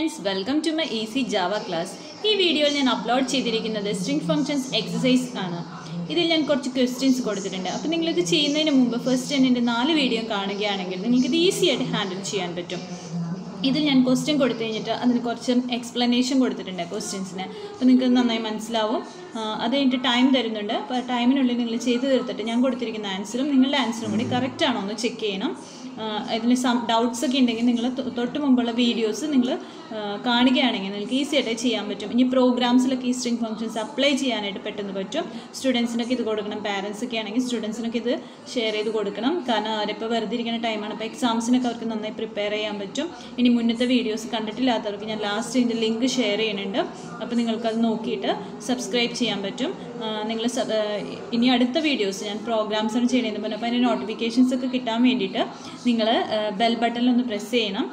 Friends welcome to my easy Java class ഈ വീഡിയോയിൽ ഞാൻ അപ്ലോഡ് ചെയ്തിരിക്കുന്നത് സ്ട്രിങ് ഫംഗ്ഷൻസ് എക്സസൈസ് ആണ്. ഇതിൽ ഞാൻ കുറച്ച് ക്വസ്റ്റ്യൻസ് കൊടുത്തിട്ടുണ്ട്. അപ്പോൾ നിങ്ങളിത് ചെയ്യുന്നതിന് മുമ്പ് ഫസ്റ്റ് ഞാൻ എന്റെ നാല് വീഡിയോ കാണുകയാണെങ്കിൽ നിങ്ങൾക്കിത് ഈസി ആയിട്ട് ഹാൻഡിൽ ചെയ്യാൻ പറ്റും. ഇതിൽ ഞാൻ ക്വസ്റ്റ്യൻ കൊടുത്തു കഴിഞ്ഞിട്ട് അതിന് കുറച്ച് എക്സ്പ്ലനേഷൻ കൊടുത്തിട്ടുണ്ട് ക്വസ്റ്റ്യൻസിന് അപ്പോൾ നിങ്ങൾക്ക് നന്നായി മനസ്സിലാവും. അത് കഴിഞ്ഞിട്ട് ടൈം തരുന്നുണ്ട്. അപ്പോൾ ടൈമിനുള്ളിൽ നിങ്ങൾ ചെയ്തു തീർത്തിട്ട് ഞാൻ കൊടുത്തിരിക്കുന്ന ആൻസറും നിങ്ങളുടെ ആൻസറും കൂടി കറക്റ്റ് ആണോ എന്ന് ചെക്ക് ചെയ്യണം. ഇതിന് സം ഡൗട്ട്സ് ഒക്കെ ഉണ്ടെങ്കിൽ നിങ്ങൾ തൊട്ട് മുമ്പുള്ള വീഡിയോസ് നിങ്ങൾ കാണുകയാണെങ്കിൽ നിങ്ങൾക്ക് ഈസി ആയിട്ട് ചെയ്യാൻ പറ്റും. ഇനി പ്രോഗ്രാംസിലൊക്കെ ഈ സ്ട്രിങ് ഫംഗ്ഷൻസ് അപ്ലൈ ചെയ്യാനായിട്ട് പെട്ടെന്ന് പറ്റും. സ്റ്റുഡൻസിനൊക്കെ ഇത് കൊടുക്കണം. പാരൻസ് ഒക്കെ ആണെങ്കിൽ സ്റ്റുഡൻസിനൊക്കെ ഇത് ഷെയർ ചെയ്ത് കൊടുക്കണം. കാരണം അവരിപ്പോൾ വെറുതെ ഇരിക്കുന്ന ടൈമാണ് അപ്പോൾ എക്സാംസിനൊക്കെ അവർക്ക് നന്നായി പ്രിപ്പയർ ചെയ്യാൻ പറ്റും. ഇനി മുന്നത്തെ വീഡിയോസ് കണ്ടിട്ടില്ലാത്തവർക്ക് ഞാൻ ലാസ്റ്റ് ഇതിന്റെ ലിങ്ക് ഷെയർ ചെയ്യുന്നുണ്ട്. അപ്പോൾ നിങ്ങൾക്കത് നോക്കിയിട്ട് സബ്സ്ക്രൈബ് ചെയ്യാൻ പറ്റും. നിങ്ങൾ ഇനി അടുത്ത വീഡിയോസ് ഞാൻ പ്രോഗ്രാംസ് ആണ് ചെയ്യണമെന്ന് പറഞ്ഞു അപ്പോൾ അതിന്റെ നോട്ടിഫിക്കേഷൻസ് ഒക്കെ കിട്ടാൻ വേണ്ടിയിട്ട് നിങ്ങൾ ബെൽ ബട്ടണിലൊന്ന് പ്രസ് ചെയ്യണം.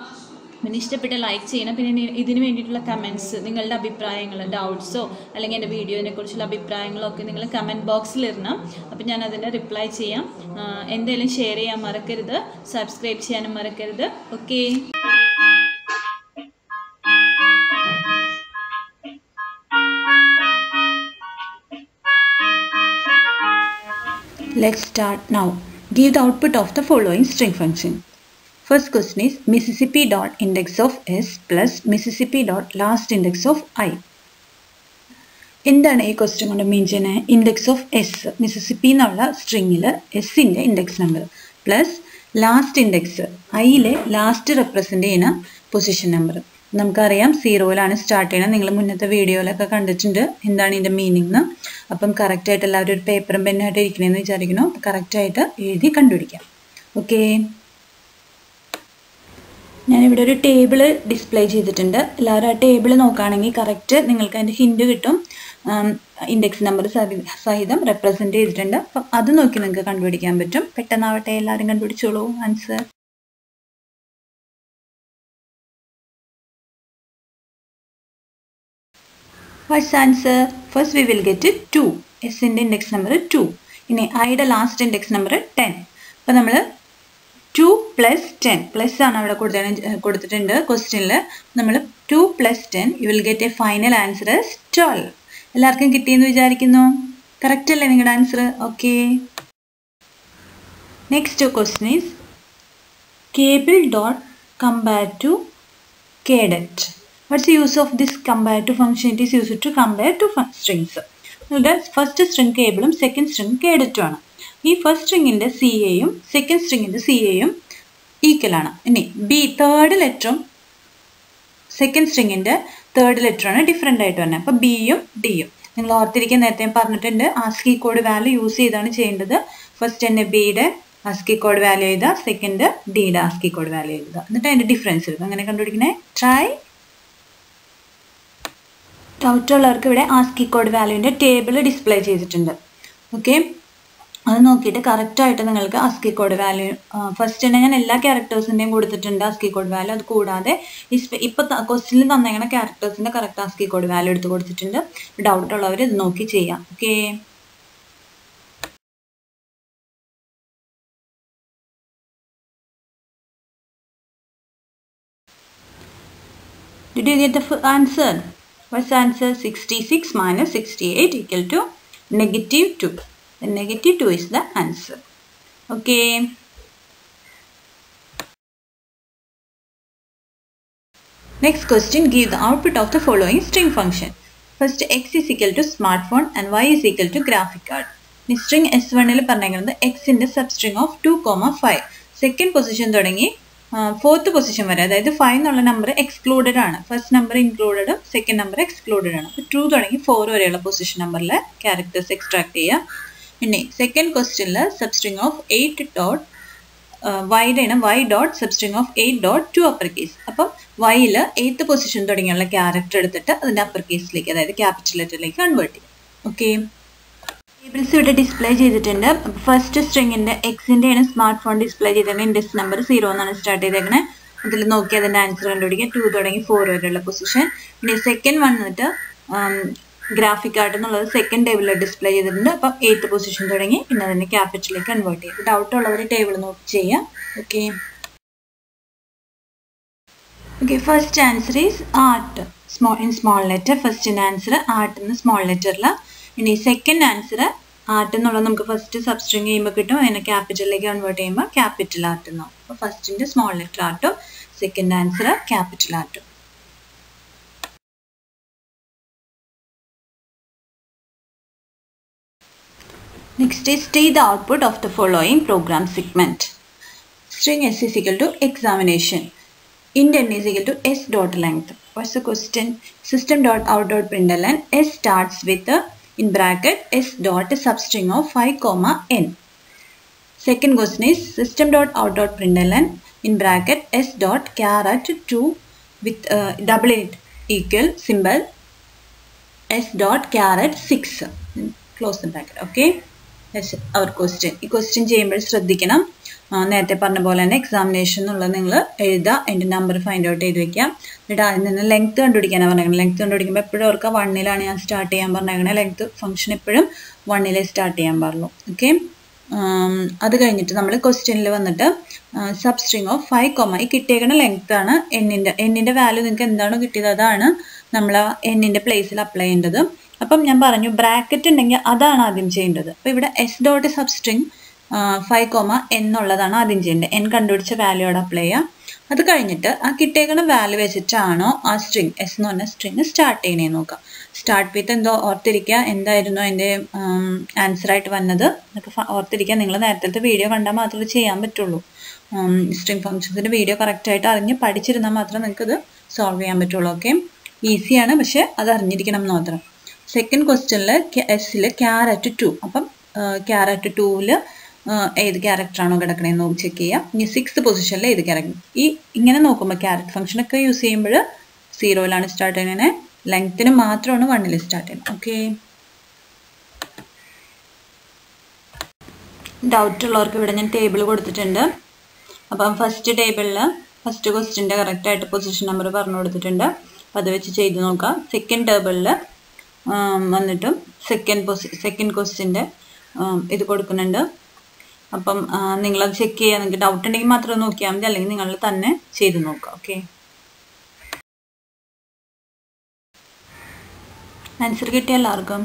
പിന്നെ ഇഷ്ടപ്പെട്ട ലൈക്ക് ചെയ്യണം. പിന്നെ ഇതിന് വേണ്ടിയിട്ടുള്ള കമന്റ്സ് നിങ്ങളുടെ അഭിപ്രായങ്ങൾ ഡൗട്ട്സോ അല്ലെങ്കിൽ എന്റെ വീഡിയോനെ കുറിച്ചുള്ള അഭിപ്രായങ്ങളോ ഒക്കെ നിങ്ങൾ കമന്റ് ബോക്സിൽ ഇടണം. അപ്പോൾ ഞാൻ അതിന്റെ റിപ്ലൈ ചെയ്യാം. എന്തെങ്കിലും ഷെയർ ചെയ്യാൻ മറക്കരുത്. സബ്സ്ക്രൈബ് ചെയ്യാനും മറക്കരുത്. Okay Let's start now. Give the output of the following string function. First question is Mississippi dot index of s plus Mississippi dot last index of i. എന്താണ് ഈ ക്വസ്റ്റ്യൻ കൊണ്ട് മീൻ ചെയ്യുന്നത് ഇൻഡെക്സ് ഓഫ് എസ് മിസിസിപ്പി എന്നുള്ള സ്ട്രിങ്ങിൽ എസിന്റെ index number plus last index ഐയിലെ last represent ചെയ്യുന്ന position number നമുക്കറിയാം സീറോയിലാണ് സ്റ്റാർട്ട് ചെയ്യണം നിങ്ങൾ മുന്നത്തെ വീഡിയോയിലൊക്കെ കണ്ടിട്ടുണ്ട്. എന്താണ് ഇതിന്റെ മീനിങ് എന്ന് അപ്പം കറക്റ്റായിട്ട് എല്ലാവരും ഒരു പേപ്പറും പെന്നായിട്ട് ഇരിക്കണമെന്ന് വിചാരിക്കുന്നു. അപ്പം കറക്റ്റായിട്ട് എഴുതി കണ്ടുപിടിക്കാം. ഓക്കേ ഞാനിവിടെ ഒരു ടേബിൾ ഡിസ്പ്ലേ ചെയ്തിട്ടുണ്ട്. എല്ലാവരും ആ ടേബിൾ നോക്കുകയാണെങ്കിൽ കറക്റ്റ് നിങ്ങൾക്ക് അതിന്റെ ഹിൻഡ് കിട്ടും. ഇൻഡെക്സ് നമ്പർ സഹിതം റെപ്രസെന്റ് ചെയ്തിട്ടുണ്ട്. അപ്പം അത് നോക്കി നിങ്ങൾക്ക് കണ്ടുപിടിക്കാൻ പറ്റും. പെട്ടെന്നാവട്ടെ എല്ലാവരും കണ്ടുപിടിച്ചോളൂ. Answer what's answer first we will get two എസിന്റെ ഇൻഡെക്സ് നമ്പർ ടു ഇനി ഐയുടെ ലാസ്റ്റ് ഇൻഡെക്സ് നമ്പർ ടെൻ അപ്പോൾ നമ്മൾ ടു പ്ലസ് ടെൻ പ്ലസ് ആണ് അവിടെ കൊടുത്ത കൊടുത്തിട്ടുണ്ട് ക്വസ്റ്റ്യനിൽ നമ്മൾ two plus ten you will get a final answer twelve എല്ലാവർക്കും കിട്ടിയെന്ന് വിചാരിക്കുന്നു? കറക്റ്റ് അല്ലേ നിങ്ങളുടെ answer okay next question is cable dot compare to cadet what's use of this compare to function it is use to compare two strings നിങ്ങളുടെ first string കേബിളും second string കേഡറ്റും ആണ് ഈ ഫസ്റ്റ് സ്ട്രിങ്ങിന്റെ സി എയും second സ്ട്രിങ്ങിന്റെ C എയും ഈക്വലാണ് ഇനി ബി തേർഡ് ലെറ്ററും സെക്കൻഡ് സ്ട്രിങ്ങിന്റെ തേർഡ് ലെറ്ററാണ് ഡിഫറെന്റ് ആയിട്ട് വരുന്നത് അപ്പോൾ ബിയും ഡിയും നിങ്ങൾ ഓർത്തിരിക്കാൻ നേരത്തെ ഞാൻ പറഞ്ഞിട്ടുണ്ട് ആസ്കി കോഡ് വാല്യൂ യൂസ് ചെയ്താണ് ചെയ്യേണ്ടത്. ഫസ്റ്റ് തന്നെ ബിയുടെ ആസ്കി കോഡ് വാല്യൂ എഴുതുക സെക്കൻഡ് ഡിയുടെ ആസ്കി കോഡ് വാല്യൂ എഴുതുക. എന്നിട്ട് അതിന്റെ ഡിഫറൻസ് എഴുതുക അങ്ങനെ കണ്ടുപിടിക്കണേ? ട്രൈ ഡൗട്ടുള്ളവർക്ക് ഇവിടെ ആസ്കി കോഡ് വാല്യൂവിന്റെ ടേബിൾ ഡിസ്പ്ലേ ചെയ്തിട്ടുണ്ട്. ഓക്കെ അത് നോക്കിയിട്ട് കറക്റ്റായിട്ട് നിങ്ങൾക്ക് അസ്കി കോഡ് വാല്യൂ ഫസ്റ്റ് തന്നെ ഞാൻ എല്ലാ ക്യാരക്ടേഴ്സിന്റെയും കൊടുത്തിട്ടുണ്ട് അസ്കി കോഡ് വാല്യൂ അത് കൂടാതെ ഇപ്പോൾ ക്വസ്റ്റിനിൽ തന്നേക്കണ ക്യാരക്ടേഴ്സിന്റെ കറക്റ്റ് അസ്കി കോഡ് വാല്യൂ എടുത്ത് കൊടുത്തിട്ടുണ്ട്. ഡൗട്ട് ഉള്ളവർ ഇത് നോക്കി ചെയ്യാം. Okay Did you get the answer? What's the answer? 66 minus 68 equal to negative 2. The negative 2 is the answer. Okay. Next question, give the output of the following string function. First, x is equal to smartphone and y is equal to graphic card. String S വണ്ണിൽ പറഞ്ഞിരിക്കുന്നത് the substring of two comma five second position തുടങ്ങി fourth position വരെ അതായത് five എന്നുള്ള number excluded ആണ്. First number included second number excluded ആണ്. അപ്പോൾ to തുടങ്ങി ഫോർ വരെയുള്ള പൊസിഷൻ നമ്പറിലെ ക്യാരക്ടേഴ്സ് എക്സ്ട്രാക്ട് ചെയ്യുക പിന്നെ സെക്കൻഡ് ക്വസ്റ്റ്യനിൽ substring of eight dot Y ആണ്. Y dot substring of eight dot to upper case അപ്പം വൈയിൽ എയ്ത്ത് പൊസിഷൻ തുടങ്ങിയുള്ള ക്യാരക്ടർ എടുത്തിട്ട് അതിന്റെ അപ്പർ കേസിലേക്ക് അതായത് ക്യാപിറ്റൽ ലെറ്ററിലേക്ക് കൺവേർട്ട് ചെയ്യും. ഓക്കെ ടേബിൾസ് ഇവിടെ ഡിസ്പ്ലേ ചെയ്തിട്ടുണ്ട്. ഫസ്റ്റ് സ്ട്രിങ്ങിന്റെ എക്സിന്റെ ആണ് സ്മാർട്ട് ഫോൺ ഡിസ്പ്ലേ ചെയ്തിട്ടുണ്ട് ഇൻഡെക്സ് നമ്പർ സീറോ എന്നാണ് സ്റ്റാർട്ട് ചെയ്തേക്കണേ. അതിൽ നോക്കി അതിന്റെ ആൻസർ കണ്ടുപിടിക്കുക ടു തുടങ്ങി ഫോർ വരെയുള്ള പൊസിഷൻ പിന്നെ സെക്കൻഡ് വന്നിട്ട് ഗ്രാഫിക് ആർട്ട് എന്നുള്ളത് സെക്കൻഡ് ടേബിളിൽ ഡിസ്പ്ലേ ചെയ്തിട്ടുണ്ട്. അപ്പം എയ്ത്ത് പൊസിഷൻ തുടങ്ങി. പിന്നെ അതിനെ ക്യാപിറ്റലിലേക്ക് കൺവേർട്ട് ചെയ്യും. ഡൗട്ട് ഉള്ളവർ ടേബിൾ നോക്കി ചെയ്യാം. Okay okay first answer is art small in small letter ഫസ്റ്റിന്റെ answer art എന്ന് സ്മോൾ ലെറ്ററിൽ ഇനി സെക്കൻഡ് ആൻസർ ആർട്ട് എന്നുള്ളത് നമുക്ക് ഫസ്റ്റ് സബ്സ്ട്രിങ് ചെയ്യുമ്പോൾ കിട്ടും. അതിനെ ക്യാപിറ്റലിലേക്ക് കൺവേർട്ട് ചെയ്യുമ്പോൾ ക്യാപിറ്റൽ ആർട്ട് എന്നാവും അപ്പോൾ ഫസ്റ്റിന്റെ സ്മോൾ ലെറ്റർ ആർട്ടും സെക്കൻഡ് ആൻസർ ക്യാപിറ്റൽ ആർട്ടും നെക്സ്റ്റ് ഇസ് ടേ the output of the following program segment string S is equal to examination int n is equal to S dot length what's a question system dot out dot print line S starts with in bracket s dot substring of 5 comma n. Second question is system dot out dot println in bracket s dot char at 2 with uh, double it equal symbol s dot char at 6. Close the bracket. Okay. That's our question. ഈ question ചെയ്യുമ്പോൾ ശ്രദ്ധിക്കണം ആ, നേരത്തെ പറഞ്ഞ പോലെ തന്നെ examination എന്നുള്ളത് നിങ്ങൾ എഴുതുക അതിന്റെ നമ്പർ ഫൈൻഡ് ഔട്ട് ചെയ്ത് വെക്കുക. എന്നിട്ട് അതിൽ നിന്ന് ലെങ്ത് കണ്ടുപിടിക്കാനാണ് പറഞ്ഞേക്കുന്നത്. ലെങ്ത് കണ്ടുപിടിക്കുമ്പോൾ എപ്പോഴും ഓർക്കുക വണ്ണിലാണ് ഞാൻ സ്റ്റാർട്ട് ചെയ്യാൻ പറഞ്ഞേക്കുന്നത് ലെങ്ത് ഫംഗ്ഷൻ എപ്പോഴും വണ്ണിലേ സ്റ്റാർട്ട് ചെയ്യാൻ പാടുള്ളൂ. ഓക്കെ അത് കഴിഞ്ഞിട്ട് നമ്മൾ ക്വസ്റ്റ്യനിൽ വന്നിട്ട് substring of five comma ഈ കിട്ടിയേക്കുന്ന ലെങ്ത് ആണ് എന്നിന്റെ എന്നിന്റെ വാല്യൂ നിങ്ങൾക്ക് എന്താണോ കിട്ടിയത് അതാണ് നമ്മൾ ആ എന്നിന്റെ പ്ലേസിൽ അപ്ലൈ ചെയ്യേണ്ടത്. അപ്പം ഞാൻ പറഞ്ഞു ബ്രാക്കറ്റ് ഉണ്ടെങ്കിൽ അതാണ് ആദ്യം ചെയ്യേണ്ടത്. അപ്പോൾ ഇവിടെ S dot substring five comma എന്നുള്ളതാണ് ആദ്യം ചെയ്യേണ്ടത്. എൻ കണ്ടുപിടിച്ച വാല്യൂയോട് അപ്ലൈ ചെയ്യുക അത് കഴിഞ്ഞിട്ട് ആ കിട്ടിയേക്കുന്ന വാല്യൂ വെച്ചിട്ടാണോ ആ സ്ട്രിങ് എസ് എന്ന് പറഞ്ഞ സ്ട്രിങ് സ്റ്റാർട്ട് ചെയ്യണേ നോക്കാം സ്റ്റാർട്ട് വിത്ത് എന്തോ ഓർത്തിരിക്കുക. എന്തായിരുന്നു എന്റെ ആൻസർ ആയിട്ട് വന്നത്? എന്നൊക്കെ ഓർത്തിരിക്കുക. നിങ്ങൾ നേരത്തെ വീഡിയോ കണ്ടാൽ മാത്രമേ ചെയ്യാൻ പറ്റുള്ളൂ. സ്ട്രിങ് ഫങ്ഷൻസിന്റെ വീഡിയോ കറക്റ്റായിട്ട് അറിഞ്ഞ് പഠിച്ചിരുന്നാൽ മാത്രമേ നിങ്ങൾക്കത് സോൾവ് ചെയ്യാൻ പറ്റുള്ളൂ. ഓക്കെ ഈസിയാണ് പക്ഷേ അത് അറിഞ്ഞിരിക്കണം എന്ന് മാത്രം. സെക്കൻഡ് ക്വസ്റ്റ്യനിൽ എസ്സിൽ ക്യാരറ്റ് ടു അപ്പം ക്യാരറ്റ് ടൂവിൽ ഏത് ക്യാരക്ടറാണോ കിടക്കണേന്ന് ചെക്ക് ചെയ്യാം. ഇനി സിക്സ് പൊസിഷനിൽ ഏത് ക്യാരക്ടർ ഈ ഇങ്ങനെ നോക്കുമ്പോൾ ക്യാരക്ടർ ഫംഗ്ഷൻ ഒക്കെ യൂസ് ചെയ്യുമ്പോൾ സീറോയിലാണ് സ്റ്റാർട്ട് ചെയ്യുന്നത് ലെങ്ത്തിന് മാത്രമാണ് വണ്ണിൽ സ്റ്റാർട്ട് ചെയ്യുന്നത്. ഓക്കെ ഡൗട്ട് ഉള്ളവർക്ക് ഇവിടെ ഞാൻ ടേബിൾ കൊടുത്തിട്ടുണ്ട്. അപ്പം ഫസ്റ്റ് ടേബിളിൽ ഫസ്റ്റ് ക്വസ്റ്റിന്റെ കറക്റ്റായിട്ട് പൊസിഷൻ നമ്പർ പറഞ്ഞു കൊടുത്തിട്ടുണ്ട്. അപ്പം അത് വെച്ച് ചെയ്ത് നോക്കാം. സെക്കൻഡ് ടേബിളിൽ വന്നിട്ടും സെക്കൻഡ് പൊസി സെക്കൻഡ് ക്വസ്റ്റിന്റെ ഇത് കൊടുക്കുന്നുണ്ട്. അപ്പം നിങ്ങളത് ചെക്ക് ചെയ്യുക നിങ്ങൾക്ക് ഡൗട്ട് ഉണ്ടെങ്കിൽ മാത്രം നോക്കിയാൽ മതി. അല്ലെങ്കിൽ നിങ്ങൾ തന്നെ ചെയ്ത് നോക്കുക ഓക്കെ ആൻസർ കിട്ടിയ എല്ലാവർക്കും.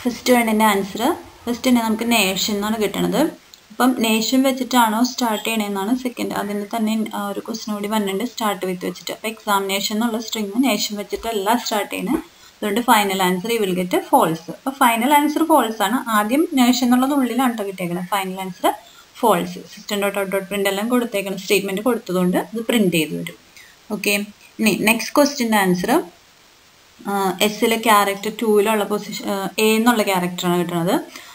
ഫസ്റ്റ് വേണ്ടതിന്റെ ആൻസർ ഫസ്റ്റ് തന്നെ നമുക്ക് നേഷൻ എന്നാണ് കിട്ടണത്. അപ്പം നേഷൻ വെച്ചിട്ടാണോ സ്റ്റാർട്ട് ചെയ്യണമെന്നാണ് സെക്കൻഡ് അതിന് തന്നെ ഒരു ക്വസ്റ്റൻ കൂടി വന്നിട്ടുണ്ട്. സ്റ്റാർട്ട് വിത്ത് വെച്ചിട്ട്. അപ്പോൾ എക്സാമിനേഷൻ എന്നുള്ള സ്ട്രിങ് നേഷൻ വെച്ചിട്ടല്ല സ്റ്റാർട്ട് ചെയ്യുന്നത് അതുകൊണ്ട് ഫൈനൽ ആൻസർ ഈ വിൽ ഗെറ്റ് ഫോൾസ് അപ്പോൾ ഫൈനൽ ആൻസർ ഫോൾസ് ആണ്. ആദ്യം നേഷൻ എന്നുള്ളത് ഉള്ളിലാണ് കേട്ടോ കിട്ടിയേക്കുന്നത് final answer false system dot out dot print എല്ലാം കൊടുത്തേക്കണം സ്റ്റേറ്റ്മെന്റ് കൊടുത്തതുകൊണ്ട് അത് പ്രിന്റ് ചെയ്ത് വരും ഓക്കെ ഇനി നെക്സ്റ്റ് ക്വസ്റ്റിന്റെ ആൻസർ എസ്സിലെ ക്യാരക്ടർ ടൂവിലുള്ള പൊസിഷൻ എ എന്നുള്ള ക്യാരക്ടറാണ് കിട്ടുന്നത്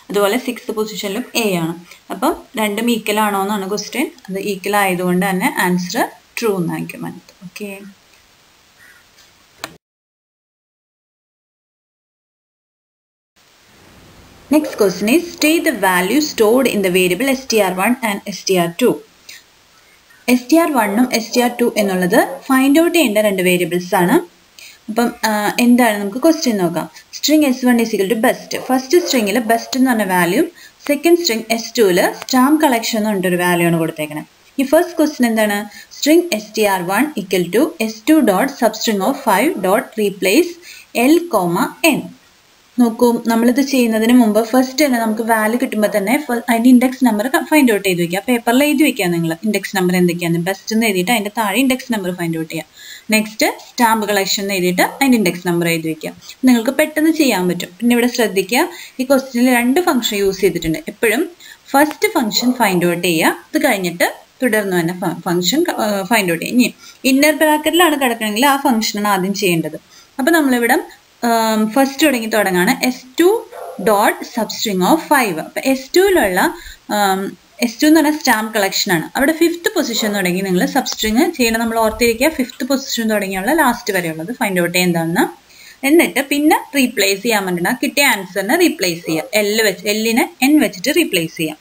അതുപോലെ സിക്സ് പൊസിഷനിലും എ ആണ്. അപ്പം രണ്ടും ഈക്വൽ ആണോ എന്നാണ് ക്വസ്റ്റ്യൻ അത് ഈക്വൽ ആയതുകൊണ്ട് തന്നെ ആൻസർ ട്രൂ എന്നായിരിക്കും മനത്ത് okay Next question is state the value stored in the variable str1 and str2. str1 ഉം str2 എന്നുള്ളത് ഫൈൻഡ് ഔട്ട് ചെയ്യേണ്ട രണ്ട് വേരിയബിൾസ് ആണ്. അപ്പം എന്താണ് നമുക്ക് ക്വസ്റ്റ്യൻ നോക്കാം. String S one is equal to best first സ്ട്രിങ്ങിൽ best എന്ന് പറഞ്ഞ വാല്യൂ സെക്കൻഡ് സ്ട്രിങ് എസ് ടുവിൽ സ്റ്റാമ്പ് കളക്ഷൻ എന്ന് പറഞ്ഞിട്ടൊരു വാല്യൂ ആണ് കൊടുത്തേക്കുന്നത് ഈ ഫസ്റ്റ് ക്വസ്റ്റ്യൻ എന്താണ്? String S T R one equal to S two dot of five dot replace L comma N നോക്കൂ നമ്മളിത് ചെയ്യുന്നതിന് മുമ്പ് ഫസ്റ്റ് തന്നെ നമുക്ക് വാല്യൂ കിട്ടുമ്പോൾ തന്നെ അതിന്റെ ഇൻഡെക്സ് നമ്പർ ഫൈൻഡ് ഔട്ട് ചെയ്ത് വെക്കുക. പേപ്പറിൽ എഴുതി വെക്കുക നിങ്ങൾ ഇൻഡെക്സ് നമ്പർ എന്തൊക്കെയാണ് ബെസ്റ്റ് എന്ന് എഴുതിയിട്ട് അതിന്റെ താഴെ ഇൻഡെക്സ് നമ്പർ ഫൈൻഡ് ഔട്ട് ചെയ്യുക നെക്സ്റ്റ് സ്റ്റാമ്പ് കളക്ഷൻ എന്ന് എഴുതിയിട്ട് അതിന്റെ ഇൻഡെക്സ് നമ്പർ എഴുതി വെക്കുക. നിങ്ങൾക്ക് പെട്ടെന്ന് ചെയ്യാൻ പറ്റും. പിന്നെ ഇവിടെ ശ്രദ്ധിക്കുക ഈ ക്വസ്റ്റ്യനിൽ രണ്ട് ഫംഗ്ഷൻ യൂസ് ചെയ്തിട്ടുണ്ട്. എപ്പോഴും ഫസ്റ്റ് ഫംഗ്ഷൻ ഫൈൻഡ് ഔട്ട് ചെയ്യുക. അത് കഴിഞ്ഞിട്ട് തുടർന്ന് തന്നെ ഫംഗ്ഷൻ ഫൈൻഡ് ഔട്ട് ചെയ്യുക. ഇനി ഇന്നർ ബ്രാക്കറ്റിലാണ് കിടക്കണമെങ്കിൽ ആ ഫംഗ്ഷനാണ് ആദ്യം ചെയ്യേണ്ടത്. അപ്പോൾ നമ്മളിവിടെ ഫസ്റ്റ് തുടങ്ങി തുടങ്ങാണ് S two dot substring of five അപ്പം എസ് ടുവിലുള്ള എസ് ടു എന്ന് പറഞ്ഞാൽ സ്റ്റാമ്പ് കളക്ഷൻ ആണ്. അവിടെ ഫിഫ്ത്ത് പൊസിഷൻ തുടങ്ങി നിങ്ങൾ സബ്സ്ട്രിങ് ചെയ്യണം. നമ്മൾ ഓർത്തിരിക്കുക ഫിഫ്ത്ത് പൊസിഷൻ തുടങ്ങിയുള്ള ലാസ്റ്റ് വരെയുള്ളത്. ഫൈൻഡ് ഔട്ട് എന്താണെന്ന്. എന്നിട്ട് പിന്നെ റീപ്ലേസ് ചെയ്യാൻ ആ കിട്ടിയ ആൻസറിനെ റീപ്ലേസ് ചെയ്യുക. എൽ വെച്ച് എല്ലിനെ എൻ വെച്ചിട്ട് റീപ്ലേസ് ചെയ്യാം.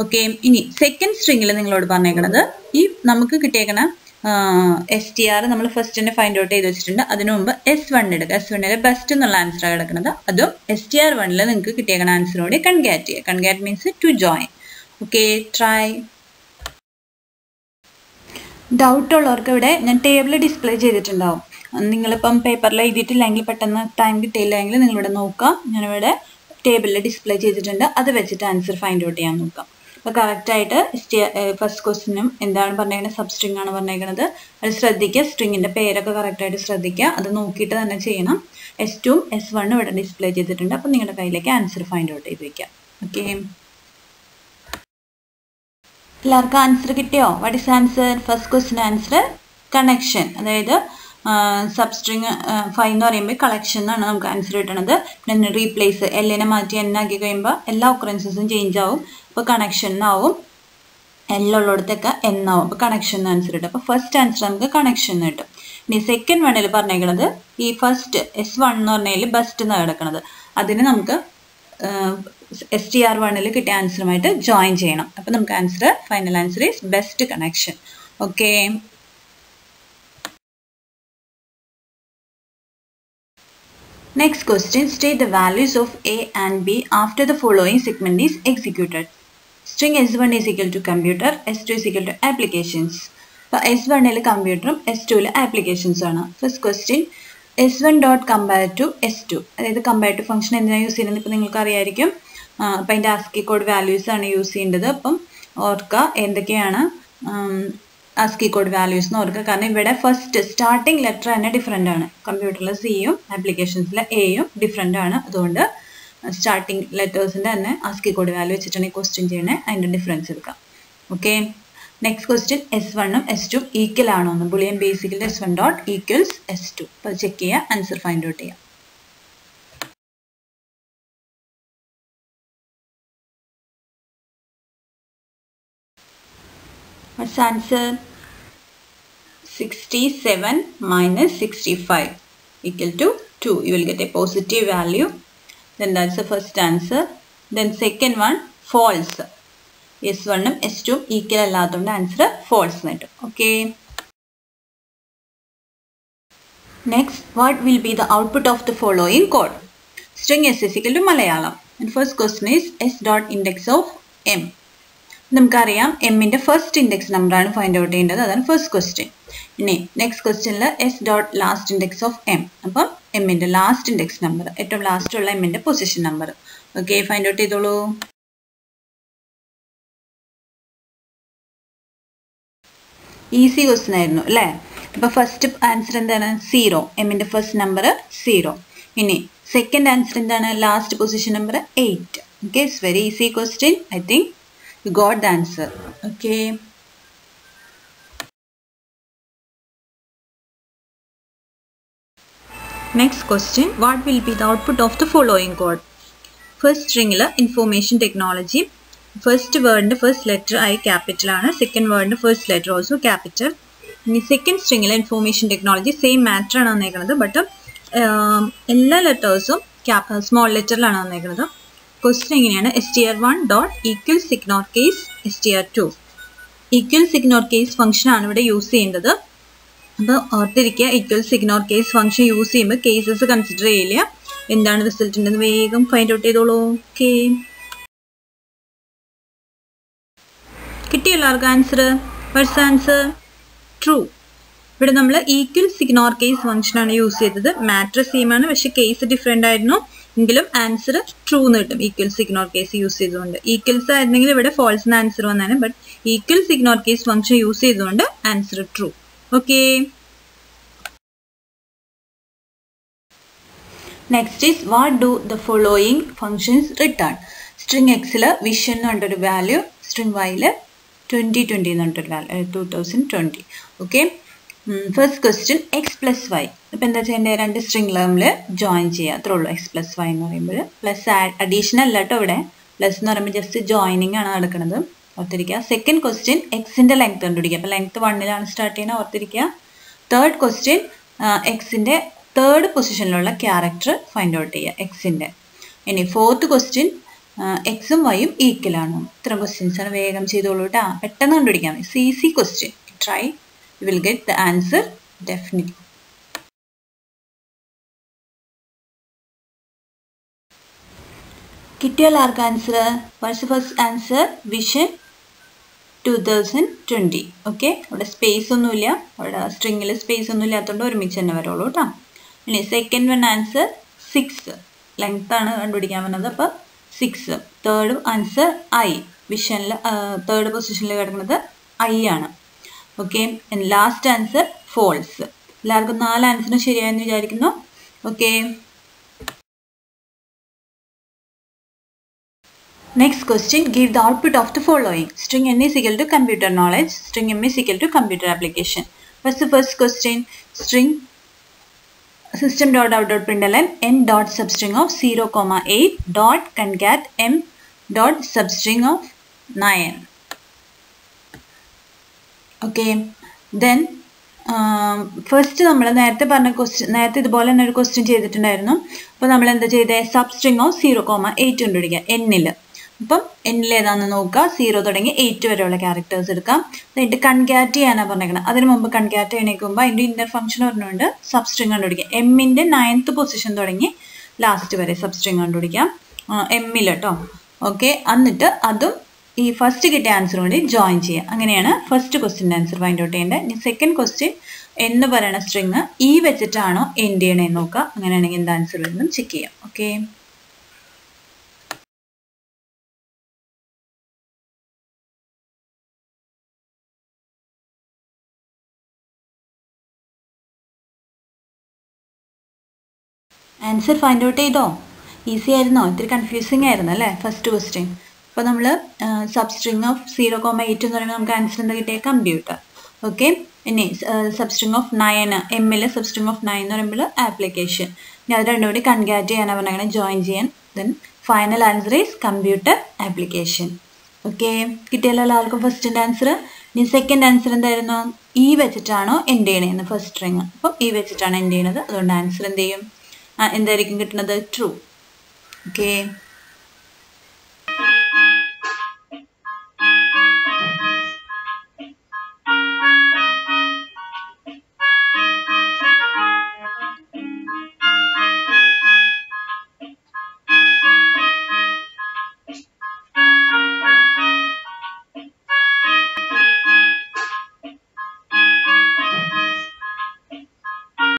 ഓക്കെ ഇനി സെക്കൻഡ് സ്ട്രിങ്ങിൽ നിങ്ങളോട് പറഞ്ഞേക്കണത്. ഈ നമുക്ക് കിട്ടിയേക്കണ എസ് ടി ആർ നമ്മൾ ഫസ്റ്റ് തന്നെ ഫൈൻഡ് ഔട്ട് ചെയ്ത് വെച്ചിട്ടുണ്ട്. അതിനു മുമ്പ് എസ് വൺ എടുക്കുക. എസ് വണ്ണിലെ ബെസ്റ്റ് എന്നുള്ള ആൻസർ കിടക്കുന്നത്. അതും എസ് ടി ആർ വണ്ണിൽ നിങ്ങൾക്ക് കിട്ടിയേക്കുന്ന ആൻസറോട് കൺഗാറ്റ് ചെയ്യുക concat means to join okay try doubt ഉള്ളവർക്ക് ഇവിടെ ഞാൻ ടേബിൾ ഡിസ്പ്ലേ ചെയ്തിട്ടുണ്ടാവും. നിങ്ങളിപ്പം പേപ്പറിൽ എഴുതിയിട്ടില്ലെങ്കിൽ പെട്ടെന്ന് ടൈം കിട്ടിയില്ലെങ്കിൽ നിങ്ങളിവിടെ നോക്കാം. ഞാനിവിടെ ടേബിളിൽ ഡിസ്പ്ലേ ചെയ്തിട്ടുണ്ട്. അത് വെച്ചിട്ട് ആൻസർ ഫൈൻഡ് ഔട്ട് ചെയ്യാൻ നോക്കാം. അപ്പോൾ കറക്റ്റായിട്ട് ഫസ്റ്റ് ക്വസ്റ്റിനും എന്താണ് പറഞ്ഞേക്കുന്നത് സബ് സ്ട്രിങ് ആണ് പറഞ്ഞേക്കുന്നത് അത് ശ്രദ്ധിക്കുക സ്ട്രിങ്ങിന്റെ പേരൊക്കെ കറക്റ്റായിട്ട് ശ്രദ്ധിക്കുക അത് നോക്കിയിട്ട് തന്നെ ചെയ്യണം. എസ് ടുവും എസ് വണ്ണും ഇവിടെ ഡിസ്പ്ലേ ചെയ്തിട്ടുണ്ട്. അപ്പോൾ നിങ്ങളുടെ കയ്യിലേക്ക് ആൻസർ ഫൈൻഡ് ഔട്ട് ചെയ്ത് വയ്ക്കാം ഓക്കെ എല്ലാവർക്കും ആൻസർ കിട്ടിയോ? വാട്ട് ഇസ് ആൻസർ ഫസ്റ്റ് ക്വസ്റ്റിന് ആൻസർ കണക്ഷൻ അതായത് സബ് സ്ട്രിങ് ഫൈവ് എന്ന് പറയുമ്പോൾ കളക്ഷൻ എന്നാണ് നമുക്ക് ആൻസർ കിട്ടുന്നത് പിന്നെ റീപ്ലേസ് എല്ലിനെ മാറ്റി എന്നാക്കി കഴിയുമ്പോൾ എല്ലാ ഒക്കറൻസസും ചേഞ്ച് ആവും. അപ്പോൾ കണക്ഷൻ ആവും. എല്ലുള്ളിടത്തൊക്കെ എന്നാവും അപ്പോൾ കണക്ഷൻ ആൻസർ കിട്ടും. അപ്പോൾ ഫസ്റ്റ് ആൻസർ നമുക്ക് കണക്ഷൻ കിട്ടും. ഇനി സെക്കൻഡ് വണ്ണിൽ പറഞ്ഞേക്കണത് ഈ ഫസ്റ്റ് എസ് വൺ എന്ന് പറഞ്ഞതിൽ ബെസ്റ്റ് എന്നാണ് കിടക്കുന്നത് അതിന് നമുക്ക് എസ് ടി ആർ വണ്ണിൽ കിട്ടിയ ആൻസറുമായിട്ട് ജോയിൻ ചെയ്യണം. അപ്പോൾ നമുക്ക് answer final answer is best connection okay Next question, state the values of A and B after the following segment is executed. String S1 is equal to computer, S2 is equal to applications. അപ്പോൾ S വണ്ണിൽ കമ്പ്യൂട്ടറും S ടുവിൽ applications ആണ്. First question S one dot compare to S two അതായത് compare to function എന്തിനാണ് use ചെയ്യുന്നത് ഇപ്പോൾ നിങ്ങൾക്ക് അറിയായിരിക്കും. അപ്പം അതിന്റെ ആസ്കി കോഡ് വാല്യൂസ് ആണ് യൂസ് ചെയ്യേണ്ടത്. അപ്പം ഓർക്കുക എന്തൊക്കെയാണ് ആസ്കി കോഡ് വാല്യൂസ് എന്ന് ഓർക്കുക കാരണം ഇവിടെ ഫസ്റ്റ് സ്റ്റാർട്ടിംഗ് ലെറ്റർ തന്നെ ഡിഫറെന്റ് ആണ്. കമ്പ്യൂട്ടറിലെ സിയും ആപ്ലിക്കേഷൻസിലെ എയും ഡിഫറെന്റ് ആണ്. അതുകൊണ്ട് സ്റ്റാർട്ടിംഗ് ലെറ്റേഴ്സിന്റെ തന്നെ ആസ്കി കോഡ് വാല്യൂ വെച്ചിട്ടാണ് ഈ ക്വസ്റ്റ്യൻ ചെയ്യണേ അതിന്റെ ഡിഫറൻസ് എടുക്കാം ഓക്കെ നെക്സ്റ്റ് ക്വസ്റ്റ്യൻ എസ് വണ്ണും എസ് ടു ഈക്വൽ ആണോ എന്ന് boolean basically S one dot equals S two അപ്പോൾ ചെക്ക് ചെയ്യുക ആൻസർ ഫൈൻഡ് ഔട്ട് ചെയ്യാം What's answer? 67 minus 65 equal to 2. You will get a positive value. Then that's the first answer. Then second one, false. S1 ഉം S2 ഉം equal അല്ലാത്തതുകൊണ്ട് answer false എന്ന് കിട്ടും okay next what will be the output of the following code string S S equal to Malayalam first question is S dot index of M നമുക്കറിയാം എമ്മിന്റെ first index നമ്പറാണ് find out ചെയ്യേണ്ടത്. അതാണ് first question ഇനി next ക്വസ്റ്റ്യനിൽ S dot last index of M അപ്പം എമ്മിന്റെ last index number ഏറ്റവും ലാസ്റ്റ് ഉള്ള എമ്മിന്റെ position number okay find out ചെയ്തോളൂ. ഈസി ക്വസ്റ്റൻ ആയിരുന്നു അല്ലേ? അപ്പോൾ ഫസ്റ്റ് ആൻസർ എന്താണ്? സീറോ എമ്മിന്റെ ഫസ്റ്റ് നമ്പർ സീറോ ഇനി സെക്കൻഡ് ആൻസർ എന്താണ്? Last position number eight okay it's very easy question I think you got the answer okay. Next question what will be the output of the following code first സ്ട്രിങ്ങിൽ information technology first വേർഡിന്റെ first letter I capital ആണ്. Second വേർഡിന്റെ first letter also capital ഇനി second സ്ട്രിങ്ങിൽ information technology same matter ആണ് വന്നേക്കുന്നത് but എല്ലാ ലെറ്റേഴ്സും cap small ലെറ്ററിലാണ് വന്നേക്കുന്നത് question എങ്ങനെയാണ് S T R one dot equal ignore case S T R two equal ignore case function ആണ് ഇവിടെ യൂസ് ചെയ്യേണ്ടത്. അപ്പോൾ ഓർത്തിരിക്കുക equal ignore case function use ചെയ്യുമ്പോൾ കേസസ് കൺസിഡർ ചെയ്യില്ല എന്താണ് റിസൾട്ട് ഉണ്ടെന്ന് വേഗം ഫൈൻഡ് ഔട്ട് ചെയ്തോളൂ. ഓക്കെ കിട്ടിയല്ലോ എല്ലാവർക്കും ആൻസർ ഫസ്റ്റ് ആൻസർ ട്രൂ ഇവിടെ നമ്മൾ ഈക്വൽ സിഗ്നോർ കേസ് ഫംഗ്ഷൻ ആണ് യൂസ് ചെയ്തത്. മാറ്റർ സെയിം ആണ് പക്ഷെ കേസ് ഡിഫറെന്റ് ആയിരുന്നു. എങ്കിലും ആൻസർ ട്രൂ എന്ന് കിട്ടും. ഈക്വൽ സിഗ്നോർ കേസ് യൂസ് ചെയ്തുകൊണ്ട്. ഈക്വൽസ് ആയിരുന്നെങ്കിൽ ഇവിടെ ഫോൾസ് ആൻസർ വന്നാണ് but equal ignore case function use ചെയ്തുകൊണ്ട് answer true okay. Next is what do the following functions return string എക്സിൽ വിഷൻ എന്ന് വാല്യൂ സ്ട്രിങ് വൈയിൽ ട്വന്റി ട്വന്റി എന്ന് പറഞ്ഞൊരു value two thousand first question X plus Y ഇപ്പം എന്താ ചെയ്യേണ്ടത് രണ്ട് സ്ട്രിങ് നമ്മൾ ജോയിൻ ചെയ്യുക അത്രേ ഉള്ളൂ. എക്സ് പ്ലസ് വൈ എന്ന് പറയുമ്പോൾ പ്ലസ് അഡീഷണൽ അല്ല കേട്ടോ ഇവിടെ. പ്ലസ് എന്ന് പറയുമ്പോൾ ജസ്റ്റ് ജോയിനിങ് ആണ് നടക്കുന്നത് ഓർത്തിരിക്കുക. സെക്കൻഡ് ക്വസ്റ്റ്യൻ എക്സിന്റെ ലെങ്ത് കണ്ടുപിടിക്കുക. അപ്പോൾ ലെങ്ത് വണ്ണിലാണ് സ്റ്റാർട്ട് ചെയ്യുന്നത്. ഓർത്തിരിക്കുക. തേർഡ് ക്വസ്റ്റ്യൻ എക്സിന്റെ തേർഡ് പൊസിഷനിലുള്ള ക്യാരക്ടർ ഫൈൻഡ് ഔട്ട് ചെയ്യുക. എക്സിന്റെ ഇനി ഫോർത്ത് ക്വസ്റ്റ്യൻ എക്സും വൈയും ഈക്വലാണ് ക്വസ്റ്റ്യൻസ് ആണ്. വേഗം ചെയ്തോളൂ കേട്ടോ പെട്ടെന്ന് കണ്ടുപിടിക്കാം. C C question try you will get the answer definitely കിട്ടിയാൽ ആർക്ക് answer what's first answer vision two thousand twenty okay അവിടെ സ്പേസ് ഒന്നുമില്ല. അവിടെ സ്ട്രിങ്ങിൽ സ്പേസ് ഒന്നും ഇല്ലാത്തതുകൊണ്ട് ഒരുമിച്ച് തന്നെ വരുള്ളൂ കേട്ടോ ഇനി second one answer six length ആണ് കണ്ടുപിടിക്കാൻ വന്നത്. അപ്പോൾ സിക്സ് തേർഡ് ആൻസർ ഐ വിഷനിൽ തേർഡ് പൊസിഷനിൽ കിടക്കുന്നത് ഐ ആണ്. ഓക്കെ ലാസ്റ്റ് ആൻസർ ഫോൾസ് എല്ലാവർക്കും നാല് ആൻസറും ശരിയായെന്ന് വിചാരിക്കുന്നു. Okay Next question, give the output of the following. String n is equal to computer knowledge, string m is equal to computer application. What's the first question? String system dot out dot println n dot substring of 0 comma 8 dot concat m dot substring of 9. Okay, then first നമ്മൾ നേരത്തെ പറഞ്ഞ question നേരത്തെ ഇതുപോലെ തന്നെ ഒരു question ചെയ്തിട്ടുണ്ടായിരുന്നു അപ്പോൾ നമ്മൾ എന്താ ചെയ്തത് substring of zero comma eight കണ്ടുപിടിക്കുക എന്നിൽ അപ്പം എന്നിൽ ഏതാണെന്ന് നോക്കുക. സീറോ തുടങ്ങി എയ്റ്റ് വരെയുള്ള ക്യാരക്ടേഴ്സ് എടുക്കാം. എന്നിട്ട് കൺകാറ്റ് ചെയ്യാനാണ് പറഞ്ഞേക്കണം. അതിന് മുമ്പ് കൺകാറ്റ് ചെയ്യണേക്കുമ്പോൾ അതിന്റെ ഇന്നർ ഫംഗ്ഷൻ പറഞ്ഞുകൊണ്ട് സബ്സ്ട്രിങ് കണ്ടുപിടിക്കാം. എമ്മിന്റെ നയൻത്ത് പൊസിഷൻ തുടങ്ങി ലാസ്റ്റ് വരെ സബ്സ്ട്രിങ് കണ്ടുപിടിക്കാം. എമ്മിൽ കേട്ടോ. ഓക്കെ എന്നിട്ട് അതും ഈ ഫസ്റ്റ് കിട്ടിയ ആൻസർ കൊണ്ട് ജോയിൻ ചെയ്യുക അങ്ങനെയാണ് ഫസ്റ്റ് ക്വസ്റ്റിന്റെ ആൻസർ ഫൈൻഡ് ഔട്ട് ചെയ്യേണ്ടത്. ഇനി സെക്കൻഡ് ക്വസ്റ്റ്യൻ എന്ന് പറയുന്ന സ്ട്രിങ് ഈ വെച്ചിട്ടാണോ എൻഡ് ചെയ്യണേന്ന് നോക്കുക? അങ്ങനെയാണെങ്കിൽ എന്താ ആൻസർ വരുന്നതും? ചെക്ക് ചെയ്യാം. ഓക്കെ ആൻസർ ഫൈൻഡ് ഔട്ട് ചെയ്തോ? ഈസി ആയിരുന്നോ? ഇത്തിരി കൺഫ്യൂസിങ് ആയിരുന്നു അല്ലേ? ഫസ്റ്റ് ക്വസ്റ്റ്യൻ അപ്പോൾ നമ്മൾ substring of zero comma eight എന്ന് പറയുമ്പോൾ നമുക്ക് ആൻസർ എന്താ കിട്ടിയ? കമ്പ്യൂട്ടർ ഓക്കെ ഇനി സബ്സ്ട്രിങ് ഓഫ് നയൻ എമ്മിൽ സബ് സ്ട്രിങ് ഓഫ് നയൻ എന്ന് പറയുമ്പോൾ ആപ്ലിക്കേഷൻ ഇനി അത് രണ്ടും കൂടി കൺകാറ്റ് ചെയ്യാനാണ് പറഞ്ഞാൽ ജോയിൻ ചെയ്യാൻ. Then final answer is computer application okay കിട്ടിയല്ലോ എല്ലാവർക്കും ഫസ്റ്റിന്റെ ആൻസർ ഇനി സെക്കൻഡ് ആൻസർ എന്തായിരുന്നു? ഈ വെച്ചിട്ടാണോ എൻഡ് ചെയ്യണേന്ന് ഫസ്റ്റ് സ്ട്രിങ് അപ്പം ഈ വെച്ചിട്ടാണ് എൻഡ് ചെയ്യണത്? അതുകൊണ്ട് ആൻസർ എന്ത് ചെയ്യും? എന്തായിരിക്കും കിട്ടുന്നത്? True okay